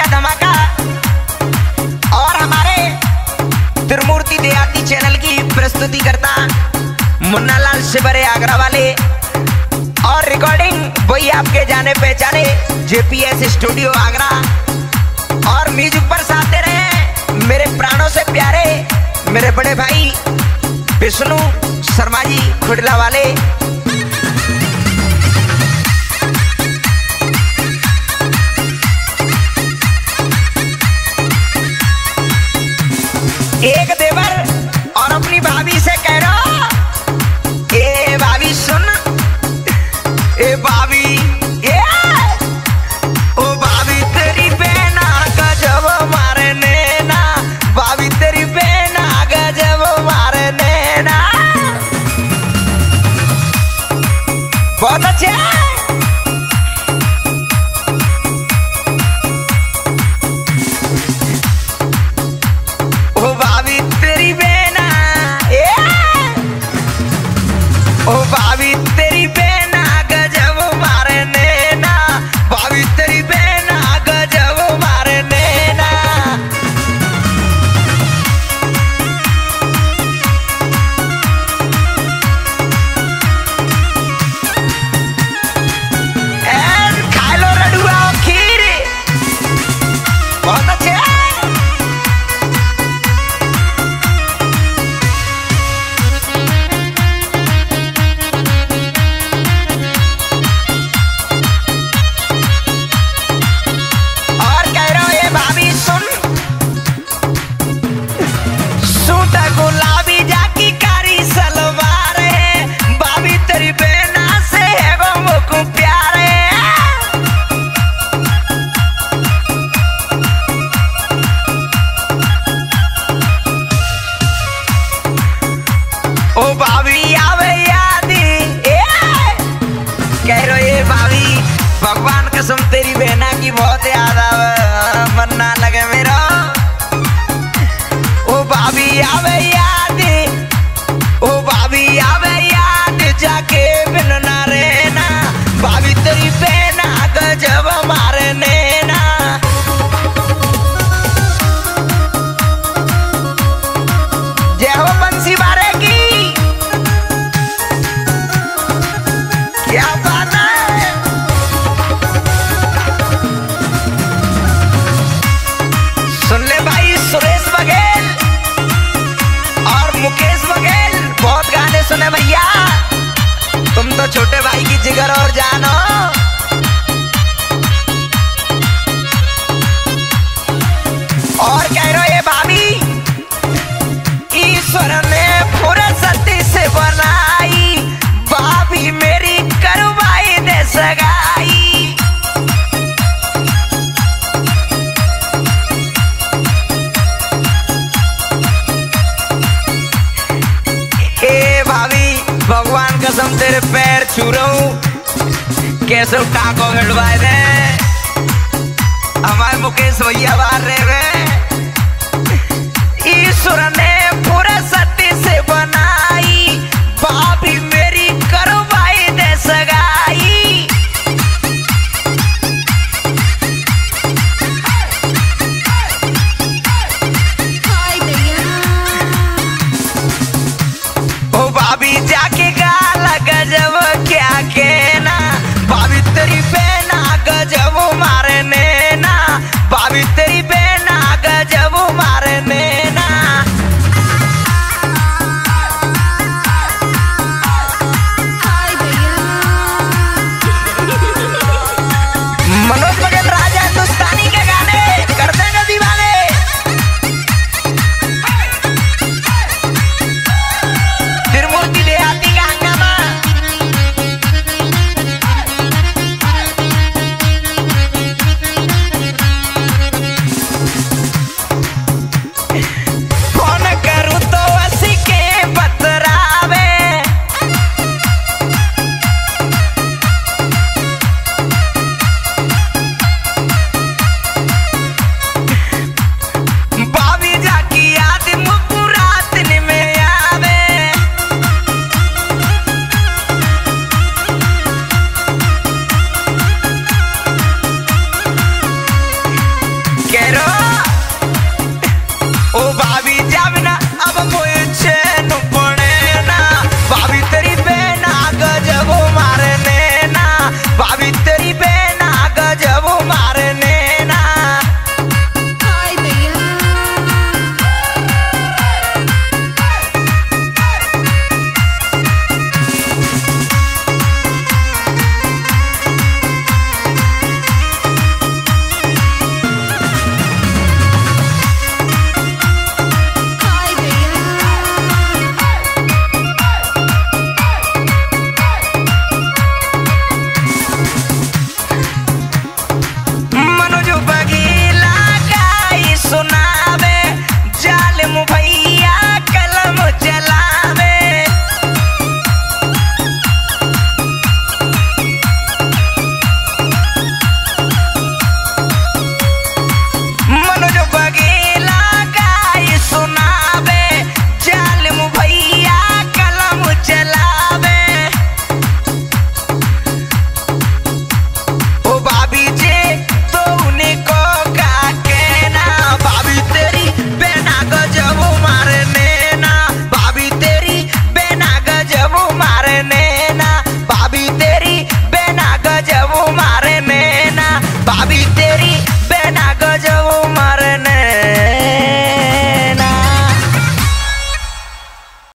का धमाका और हमारे त्रिमूर्ति देहाती चैनल की प्रस्तुति करता मुन्नालाल शिवरे आगरा वाले। और रिकॉर्डिंग वही आपके जाने पहचाने जेपीएस स्टूडियो आगरा। और म्यूज़िक पर साथ दे रहे हैं मेरे प्राणों से प्यारे मेरे बड़े भाई विष्णु शर्मा जी खुडला वाले। Watch out! son terribles सुने भैया तुम तो छोटे भाई की जिगर और जानो। और कह रहे कसम तेरे पैर छू रहा हूँ। कैसे उठा को गड़वाए हमारे मुकेश भैया बाहर रहे